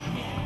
Yeah.